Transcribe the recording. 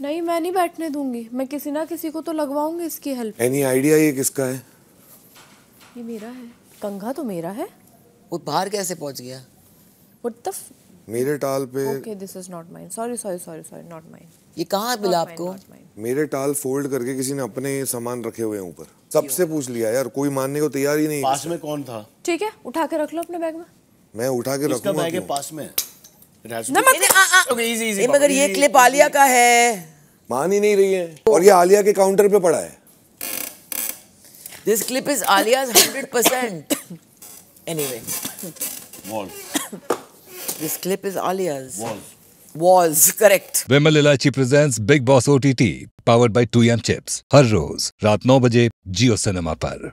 नहीं मैं नहीं बैठने दूँगी। मैं किसी ना किसी को तो लगवाऊँगी इसकी हेल्प एनी आइडिया ये किसका है? ये मेरा है। कंघा तो मेरा है। वो बाहर कैसे पहुँच गया? व्हाट द मेरे टाल पे okay this is not mine sorry sorry sorry sorry not mine ये कहाँ मिला आपको? मेरे टाल फोल्ड करके किसी ने अपने सामान रखे हुए हैं ऊपर। सबसे पूछ लिया यार कोई मानने को तैयार ही नहीं पास में कौन था? ठीक है उठा के रख लो अपने बैग में। मैं उठा के इसका रखूँगा बैग है पास में? ना मगर ये क्लिप आलिया का है। मान ही नहीं रही है। और ये आलिया के काउंटर पे पड़ा है। This clip is Alia's 100% anyway. Wall, this clip is Alia's wall. walls correct. Vimal Elaichi presents Bigg Boss OTT powered by two M chips हर रोज रात नौ बजे जियो सिनेमा पर।